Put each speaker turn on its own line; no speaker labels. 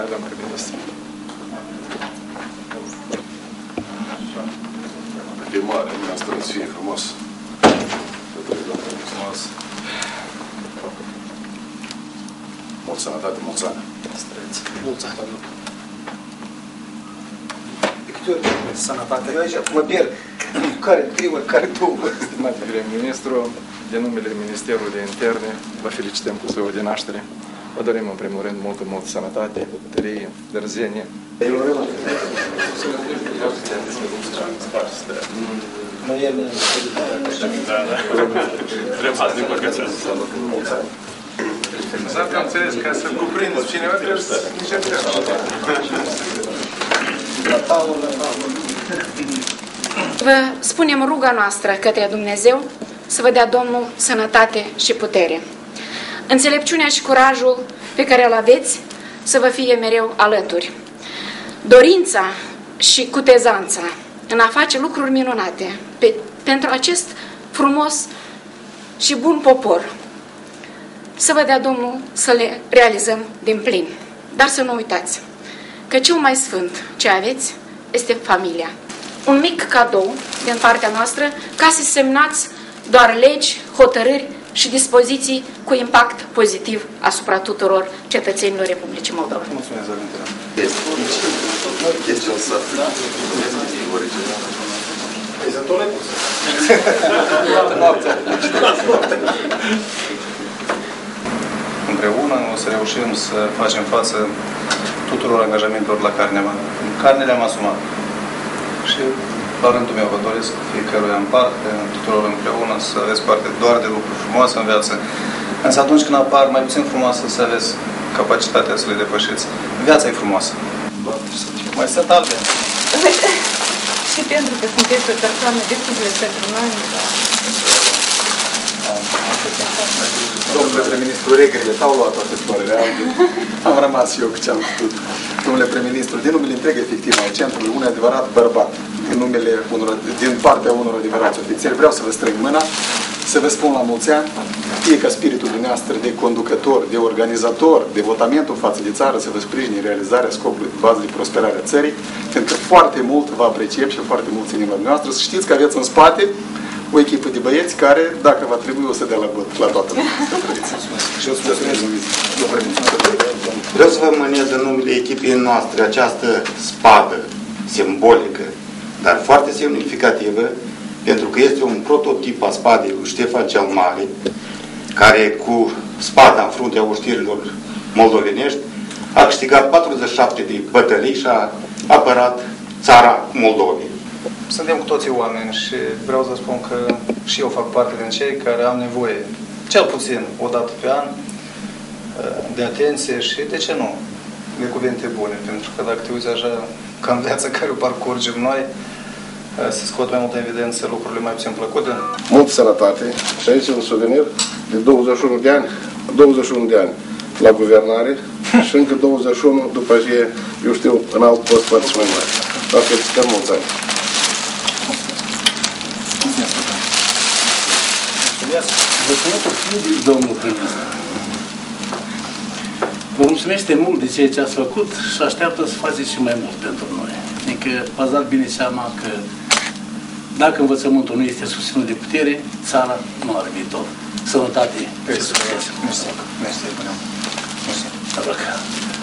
Mai doamna ministru.
E mare, asta îți fie frumos.
Frumos.
Multă sănătate, mulți ani.
Străiți.
Mulți ani.
De câte ori
Sănătate.
Eu aici mă pierd. Care primă, care două?
Stimate prim-ministru, de numele Ministerului de Interne, vă felicităm cu ziua de naștere. Vă dorim în primul rând multă, multă sănătate, tărie, dărzenie.
Mă ier mine.
Exact, am înțeles, ca să cuprindă cineva trebuie să începe.
La taură, la taură.
Vă spunem ruga noastră către Dumnezeu să vă dea Domnul sănătate și putere. Înțelepciunea și curajul pe care îl aveți să vă fie mereu alături. Dorința și cutezanța în a face lucruri minunate pe, pentru acest frumos și bun popor. Să vă dea Domnul să le realizăm din plin. Dar să nu uitați că cel mai sfânt ce aveți este familia. Un mic cadou din partea noastră ca să semnați doar legi, hotărâri și dispoziții cu impact pozitiv asupra tuturor cetățenilor Republicii Moldova.
Mulțumesc, Valentina.
Este un sat. Original.
Împreună o să reușim să facem față tuturor angajamentelor la care ne-am, care ne le-am asumat. Și la rândul meu vă doresc fiecăruia în parte, tuturor împreună, să aveți parte doar de lucruri frumoase în viață. Însă atunci când apar mai puțin frumoase, să aveți capacitatea să le depășiți. Viața e frumoasă. Mai sunt alte.
Și pentru că sunteți o persoană dificilă pentru noi, da.
Domnule prim-ministru, regrele t-au luat toate florile albe. Am rămas și eu cu ce am putut. Domnule prim-ministru, din numele întreg efectiv al centrului, un adevărat bărbat, din numele unor, din partea unor adevărați ofițeri, vreau să vă strâng mâna, să vă spun la mulți ani, fie ca spiritul dumneavoastră de conducător, de organizator, de votamentul față de țară, să vă sprijine realizarea scopului de bază de prosperare a țării, pentru că foarte mult vă apreciem și foarte mult ținem la dumneavoastră. Să știți că aveți în spate o echipă de băieți care, dacă va trebui, o să dea la băt la toată lumea.
Și eu îți mulțumesc, domnule prim-ministru.
Vreau să vă mânez în numele echipei noastre această spadă simbolică, dar foarte semnificativă, pentru că este un prototip a spadei lui Ștefan cel Mare, care cu spada în fruntea oștirilor moldovenești a câștigat 47 de bătălii și a apărat țara Moldovei.
Suntem cu toții oameni și vreau să spun că și eu fac parte din cei care am nevoie, cel puțin o dată pe an, de atenție și, de ce nu, de cuvinte bune. Pentru că dacă te uiți așa ca în viața care o parcurgem noi, se scot mai mult în evidență lucrurile mai puțin plăcute.
Multă sănătate. Și aici un suvenir de 21 de ani, 21 de ani la guvernare și încă 21 după aceea, eu știu, în alt post poate și mai mare. Dar felicităm mulți ani.
Vă public, domnul prim-ministru. Vă mulțumește mult de ceea ce ați făcut și așteaptă să faceți și mai mult pentru noi. Adică v-ați dat bine seama că dacă învățământul nu este susținut de putere, țara nu are viitor. Sănătate și succes.
Mersi. Mersi. Mersi.
Mersi.